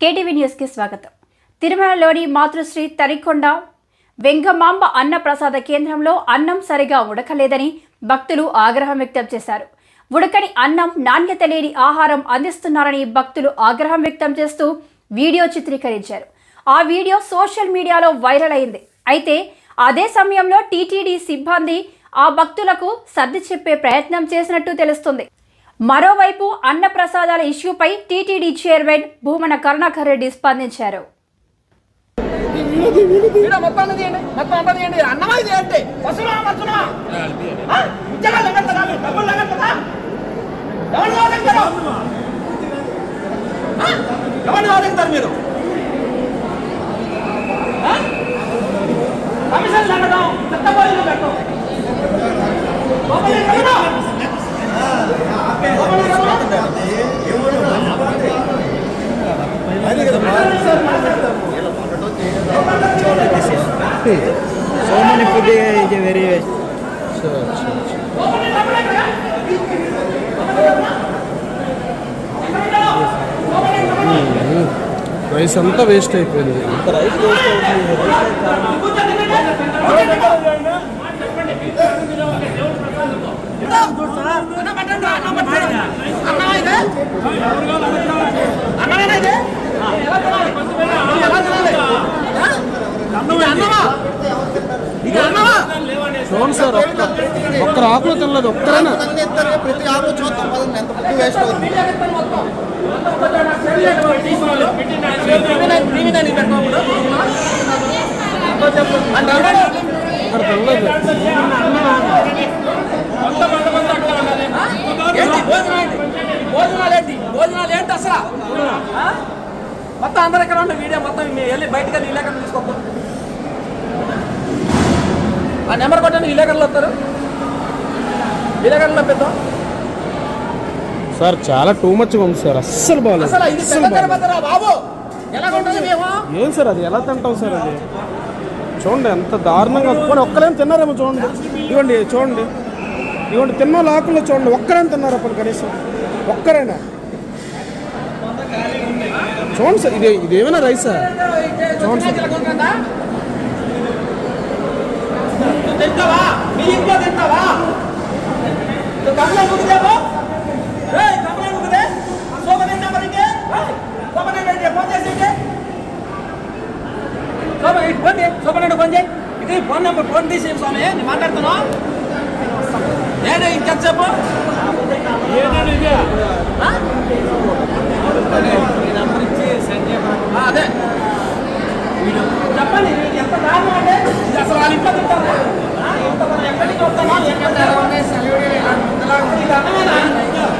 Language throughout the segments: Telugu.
కేటీవీ న్యూస్కి స్వాగతం. తిరుమలలోని మాతృశ్రీ తరికొండ వెంగమాంబ అన్న ప్రసాద కేంద్రంలో అన్నం సరిగా ఉడకలేదని భక్తులు ఆగ్రహం వ్యక్తం చేశారు. ఉడకని అన్నం నాణ్యత లేని ఆహారం అందిస్తున్నారని భక్తులు ఆగ్రహం వ్యక్తం చేస్తూ వీడియో చిత్రీకరించారు. ఆ వీడియో సోషల్ మీడియాలో వైరల్ అయింది. అయితే అదే సమయంలో టీటీడీ సిబ్బంది ఆ భక్తులకు సర్ది చెప్పే ప్రయత్నం చేసినట్టు తెలుస్తుంది. మరోవైపు అన్న ప్రసాదాల ఇష్యూపై టీటీడీ చైర్మన్ భూమన కరుణాకర్ రెడ్డి స్పందించారు. ఈడ మొత్తం ఏంటి మొత్తం అన్నది ఏంటి అన్నమా ఇది ఏంటి వస్తున్నా వస్తున్నా ఆ? ఉద్యోగాలు లెక్కెడతారా మీరు? డబ్బులు లెక్కెడతారా? ఎవరిని వాదిస్తారు ఆ? ఎవరిని వాదిస్తారు మీరు ఆ? కమిషన్ లెక్కడం చెత్తపోయిలు పెట్టడం లోపలికి వెళ్ళడం. లోపలికి వెళ్ళడం. So many food is very waste. Rice అంతా వేస్ట్ అయిపోయింది అన్నం పెట్టండి రా, అన్నం పెట్టండి. అన్నమా ఇది? అన్నమేనా ఇది? ఎలా తినాలి? ఇది ఎలా తినాలి? ఆ? ఇది అన్నమా? ఇది అన్నమా? చూడండి సార్ ఒక్క ఒక్కరు ఆకులు తినలేదు ఒక్కరైనా. ప్రతి ఆకు చూస్తాం ఎంత ఫుడ్ వేస్ట్ అవుతుంది. తినలేదు భోజనాలు ఏంటి? భోజనాలు ఏంటి అసలు? మొత్తం అందరు ఎక్కడ ఉండే వీడియో మొత్తం మీరు వెళ్ళి బయటకు వెళ్ళి ఇలాగ తీసుకోకూడదు ఆ నెంబర్ కొట్టండి విలేకరులు వస్తారు. పెద్దాం? సార్ చాలా టూ మచ్గా ఉంది సార్ అస్సలు బాగాలేదు అస్సలు బాబు? ఏం సార్ అది ఎలా తింటాం సార్ అది? చూడండి ఎంత దారుణంగా పోనీ ఒక్కరేం తిన్నారేమో చూడండి. ఇవ్వండి చూడండి. ఇవ్వండి తిన్న ఆకుల్లో చూడండి ఒక్కరేం తిన్నారు అప్పుడు కనీసం? ఒక్కరైనా? చూడండి సార్ ఇది ఇదేమైనా రైసా చూడండి సార్. తింటావా? ఫోన్ ఇంకే చేయి. రెడ్డి ఫోన్ చేయి. ఇది ఫోన్ నెంబర్ ఫోన్ తీసి స్వామి. నేను మాట్లాడుతున్నా ఏంటి ఇంకెంతసేపు ఆ? ఆ, అదే. చెప్పండి ఎంత దారుణం అంటే అసలు వాళ్ళ ఇంట్లో తింటారా? ఆ, ఇంత మనం ఎక్కడి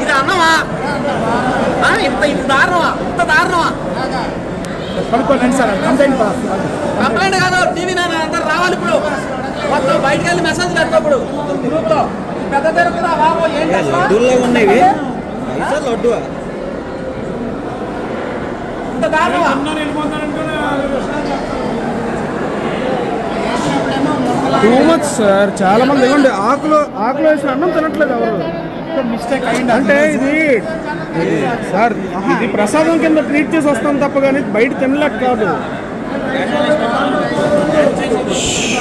ఇది అన్నమా ఇంత ఇంత దారుణమా ఇంత దారుణమా కనుక్కోండి సార్ కంప్లైంట్ కంప్లైంట్ కాదు టీవీ నేను అందరు రావాలి ఇప్పుడు మొత్తం బయటకు వెళ్ళి మెసేజ్ పెట్టినప్పుడు పెద్ద తిరుగుతుందా బాబు ఏంటి లడ్డూల్లో ఉన్నాయి లడ్డు ఇంత దారుణమా టూ మచ్ సార్ చాలా మంది ఇవ్వండి ఆకులో ఆకులో వేసిన అన్నం తినట్లేదు ఎవరు? అంటే ఇది సార్ ఇది ప్రసాదం కింద ట్రీట్ చేసి వస్తాం తప్ప కానీ బయట తినలేక కాదు.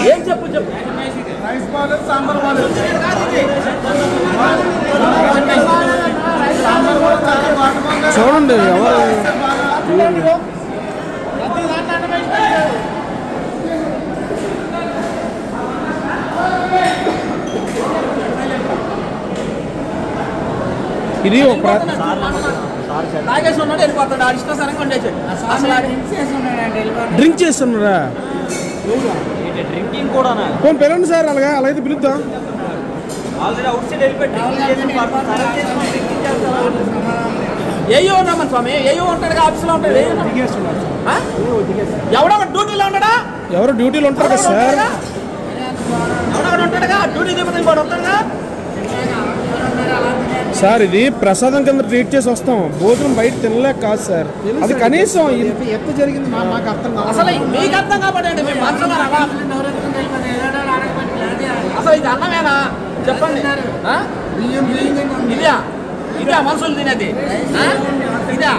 ఏం చెప్పు చెప్పు. చూడండి ఎవరు ఇది ఒక ప్ర- తాగేసి ఉన్నాడు వెళ్ళిపోతాడు ఆడు ఇష్టాసరంగా ఉండేసాడు అసలు ఆడు డ్రింక్ చేస్తున్నారా పోనీ పిలవండి సార్ అలాగే అలా అయితే పిలుద్దాం. ఏయో ఉన్నామని స్వామి ఏయో ఉంటాడు ఆఫీస్లో ఉంటాడు. ఏయో ఉన్నాడు. ఆ? ఎవడో ఒక డ్యూటీలో ఉంటాడా ఎవరు డ్యూటీలో ఉంటారు కదా సార్. ఎవడో ఉంటాడుగా డ్యూటీ దిగుతుంది ఉంటాడుగా సార్ ఇది ప్రసాదం కింద ట్రీట్ చేసి వస్తాం. భోజనం బయట తినలేక కాదు సార్. అది కనీసం ఇది- ఎప్పుడు జరిగింది మా- మాకు అర్థం కావాలి అసలు మీకు అర్థం కాబట్టి అసలు ఇది అన్నమేనా చెప్పండి? ఇదా? ఇదా మనుషులు తినేది? ఇదా?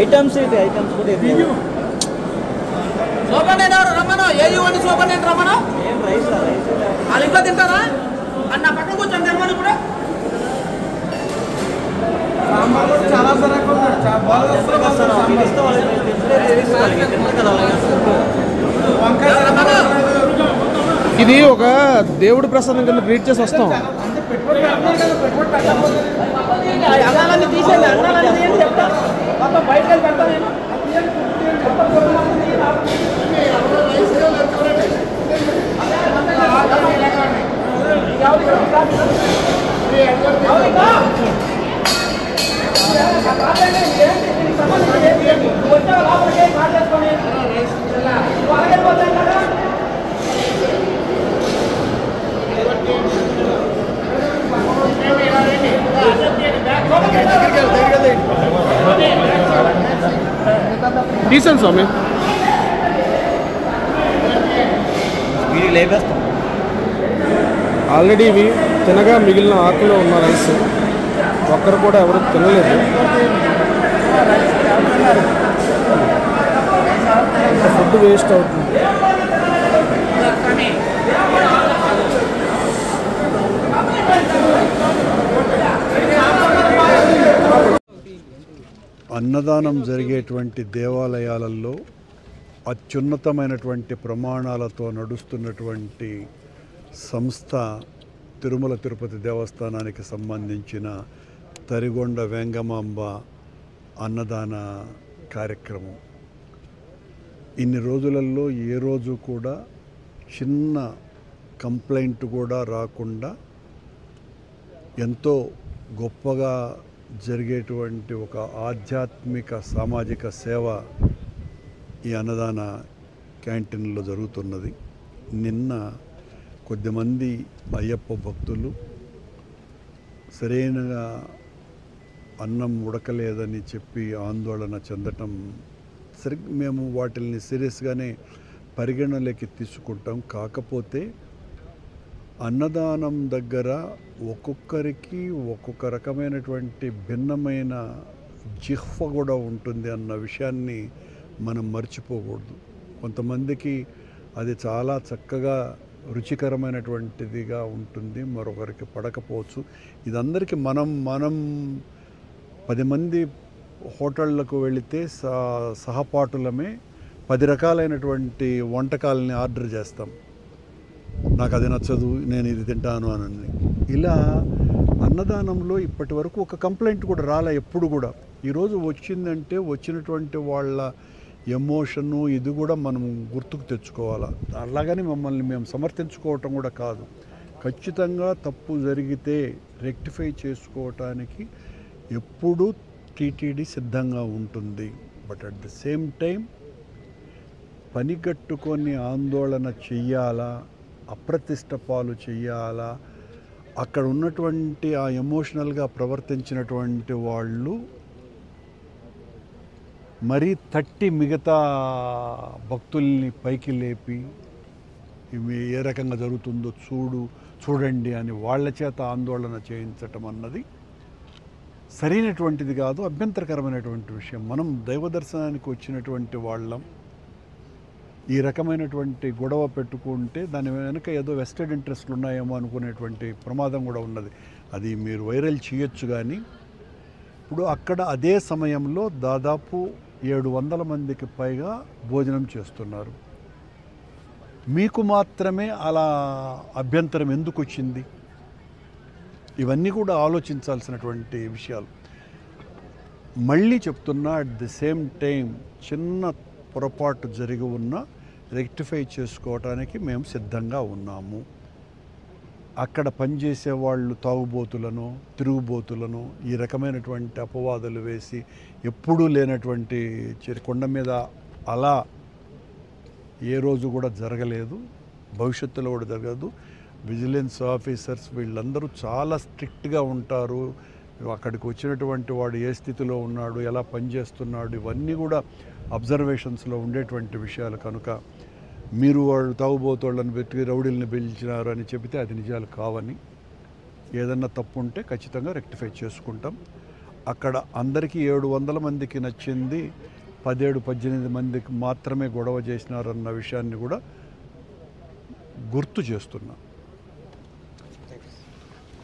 ఐటమ్స్ ఇది ఐటమ్స్ కూడా. సూపరింటెండెంట్ ఎవరు రమ్మను? ఏది ఇవ్వండి సూపరింటెండెంట్ రమ్మను? ఏం రైస్ రైస్ వాళ్ళ ఇంట్లో తింటారా? అని నా పక్కన కూర్చొని తినమని ఇప్పుడు చాలా ఇది ఒక దేవుడి ప్రసాదం కింద ట్రీట్ చేసి వస్తాం. అన్నాలన్నీ తీసేయండి బయటకు వెళ్ళి పెడతా నేను తీసాను స్వామి వీడికి లేపేస్తాం ఆల్రెడీ ఇవి తినగా మిగిలిన ఆకులో ఉన్న రైస్. ఒక్కరు కూడా ఎవరు తినలేదు. ఫుడ్ వేస్ట్ అవుతుంది. అన్నదానం జరిగేటువంటి దేవాలయాలలో అత్యున్నతమైనటువంటి ప్రమాణాలతో నడుస్తున్నటువంటి సంస్థ తిరుమల తిరుపతి దేవస్థానానికి సంబంధించిన తరిగొండ వెంగమాంబ అన్నదాన కార్యక్రమం. ఇన్ని రోజులలో ఏ రోజు కూడా చిన్న కంప్లైంట్ కూడా రాకుండా ఎంతో గొప్పగా జరిగేటువంటి ఒక ఆధ్యాత్మిక సామాజిక సేవ ఈ అన్నదాన క్యాంటీన్లో జరుగుతున్నది. నిన్న కొద్దిమంది అయ్యప్ప భక్తులు సరైనగా అన్నం ఉడకలేదని చెప్పి ఆందోళన చెందటం సరి మేము వాటిని సీరియస్గానే పరిగణలోకి తీసుకుంటాం. కాకపోతే అన్నదానం దగ్గర ఒక్కొక్కరికి ఒక్కొక్క రకమైనటువంటి భిన్నమైన జిహ్వ కూడా ఉంటుంది అన్న విషయాన్ని మనం మర్చిపోకూడదు. కొంతమందికి అది చాలా చక్కగా రుచికరమైనటువంటిదిగా ఉంటుంది మరొకరికి పడకపోవచ్చు. ఇదందరికీ మనం మనం పది మంది హోటళ్ళకు వెళితే స- సహపాఠులమే పది రకాలైనటువంటి వంటకాలని ఆర్డర్ చేస్తాం. నాకు అది నచ్చదు నేను ఇది తింటాను అని ఇలా అన్నదానంలో ఇప్పటి వరకు ఒక కంప్లైంట్ కూడా రాలే ఎప్పుడు కూడా. ఈరోజు వచ్చిందంటే వచ్చినటువంటి వాళ్ళ ఎమోషను ఇది కూడా మనం గుర్తుకు తెచ్చుకోవాలా? అలాగని మమ్మల్ని మేము సమర్థించుకోవటం కూడా కాదు. ఖచ్చితంగా తప్పు జరిగితే రెక్టిఫై చేసుకోవటానికి ఎప్పుడూ టీటీడీ సిద్ధంగా ఉంటుంది. But at the same time పనిగట్టుకొని ఆందోళన చెయ్యాలా? అప్రతిష్ట పాలు చెయ్యాలా? అక్కడ ఉన్నటువంటి ఆ ఎమోషనల్గా ప్రవర్తించినటువంటి వాళ్ళు మరీ తట్టి మిగతా భక్తుల్ని పైకి లేపి ఏ రకంగా జరుగుతుందో చూడు చూడండి అని వాళ్ళ చేత ఆందోళన చేయించటం అన్నది సరైనటువంటిది కాదు అభ్యంతరకరమైనటువంటి విషయం. మనం దైవ దర్శనానికి వచ్చినటువంటి వాళ్ళం. ఈ రకమైనటువంటి గొడవ పెట్టుకుంటే దాని వెనుక ఏదో వెస్టెడ్ ఇంట్రెస్ట్లు ఉన్నాయేమో అనుకునేటువంటి ప్రమాదం కూడా ఉన్నది. అది మీరు వైరల్ చేయొచ్చు కానీ ఇప్పుడు అక్కడ అదే సమయంలో దాదాపు ఏడు వందల మందికి పైగా భోజనం చేస్తున్నారు. మీకు మాత్రమే అలా అభ్యంతరం ఎందుకు వచ్చింది ఇవన్నీ కూడా ఆలోచించాల్సినటువంటి విషయాలు. మళ్ళీ చెప్తున్నా అట్ ది సేమ్ టైం చిన్న పొరపాటు జరిగి ఉన్న రెక్టిఫై చేసుకోవటానికి మేము సిద్ధంగా ఉన్నాము. అక్కడ పనిచేసే వాళ్ళు తాగుబోతులను తిరుగుబోతులను ఈ రకమైనటువంటి అపవాదులు వేసి ఎప్పుడూ లేనటువంటి కొండ మీద అలా ఏ రోజు కూడా జరగలేదు. భవిష్యత్తులో కూడా జరగదు. విజిలెన్స్ ఆఫీసర్స్ వీళ్ళందరూ చాలా స్ట్రిక్ట్గా ఉంటారు. అక్కడికి వచ్చినటువంటి వాడు ఏ స్థితిలో ఉన్నాడు ఎలా పనిచేస్తున్నాడు ఇవన్నీ కూడా అబ్జర్వేషన్స్లో ఉండేటువంటి విషయాలు కనుక మీరు వాళ్ళు తాగుబోతోళ్ళని పెట్టి రౌడీలను పిలిచినారు అని చెబితే అది నిజాలు కావని ఏదన్నా తప్పు ఉంటే ఖచ్చితంగా రెక్టిఫై చేసుకుంటాం. అక్కడ అందరికీ ఏడు వందల మందికి నచ్చింది పదిహేడు పద్దెనిమిది మందికి మాత్రమే గొడవ చేసినారన్న విషయాన్ని కూడా గుర్తు చేస్తున్నాం.